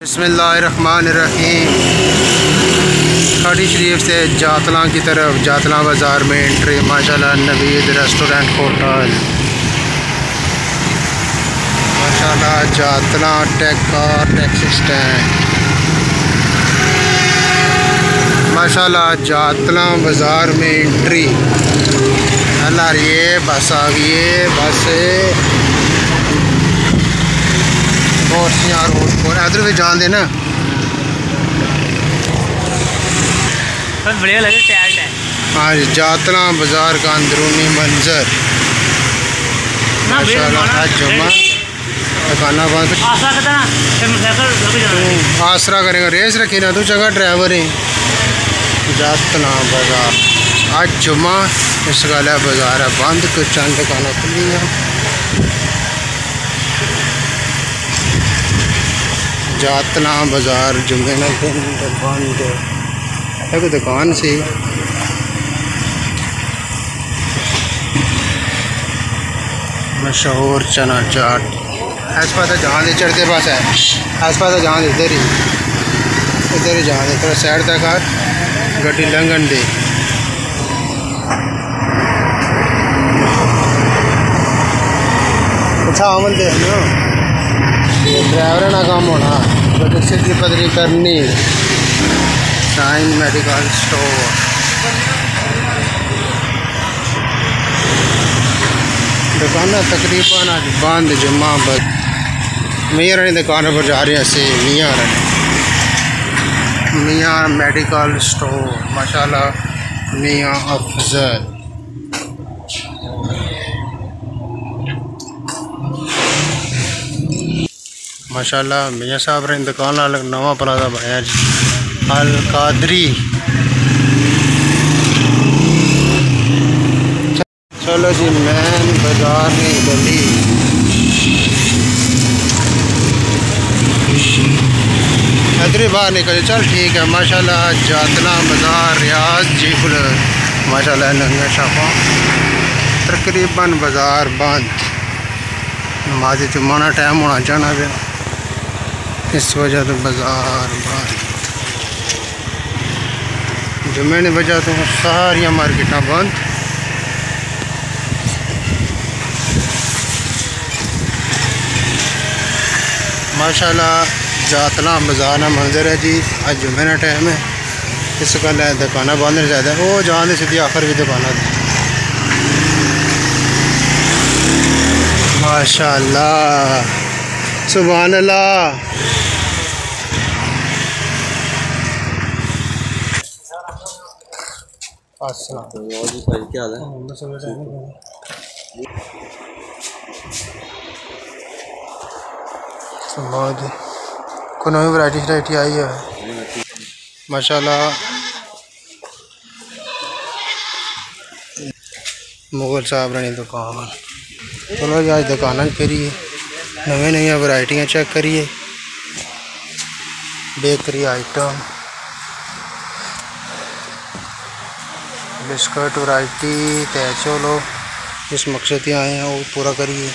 बसमीम खड़ी शरीफ से जातला की तरफ़, जातला बाज़ार में एंट्री माशाल्लाह नवीद रेस्टोरेंट होटल माशाल्लाह जातला टेका टैक्सी स्टैंड माशाल्लाह जातला बाज़ार में एंट्री अल्लाह ये बस आ गई बस कोर्सियाँ रोड पर इधर भी जान देना। बढ़िया लगे टैल्ट है। हाँ जातला बाज़ार का अंदरूनी मंजर। जुम्मा दुकाना बंद। आसरा करेगा रेस रखी ना तू चंगा ड्राइवर है। जातला बाज़ार। आज जुम्मा इस गल बाज़ार है बंद कुछ चंद दुकाना खुली जातना बाज़ार जुमे बंद एक दुकान सी। मशहूर चना चाट। आस पास जहाँ दे चढ़ते पास। है आस पास जहाँ इधर ही। इधर ही जहाँ दे। थोड़ा साइड तक आ। गड्डी लंघन दे। अच्छा अमल दे? ना ड्राइवर ना कम होना तो सिद्धि पदरी करनी साइन मेडिकल स्टोर दुकान तकरीबन आज बंद, जुम्मा बंद। मियाँ रानी दुकान पर जा रहे हैं मियाँ रानी। मियाँ मेडिकल स्टोर, माशाल्लाह, मियाँ अफजल। माशाल्लाह, मियाँ साहब ने दुकान वाल नवा प्लाजा बनाया जी। अल कादरी। चलो जी, मैन बाज़ार में गली। इधर बाहर निकले, चल ठीक है, माशाल्लाह, जातना बाज़ार, रियाज जीपुल माशाल्लाह, नंगा शाफा। तकरीबन बाज़ार बंद। नमाज़ जुम्माना टाइम होना चाहना पे इस वजह से बाज़ार बंद जुम्मे ने वजह तो सारिया मार्केट बंद। माशाल्लाह जातला बाज़ार का मंजर है जी। अज जुम्मे का टाइम है, इस गल दुकाना बंद नहीं चाहिए वो जान सीधी आखिर भी दुकाना माशाल्लाह। सुबह अल्लाह क्या हाल है कोई नई वैरायटी आई है। माशाल्लाह। मुगल साहब रानी दुकान। चलो जी अज दुकान फिरिए नवी नई वरायटियाँ चेक करिए। Bakery item. बिस्कट, वरायटी तय चलो। जिस मकसद आए हैं, वो पूरा करिए।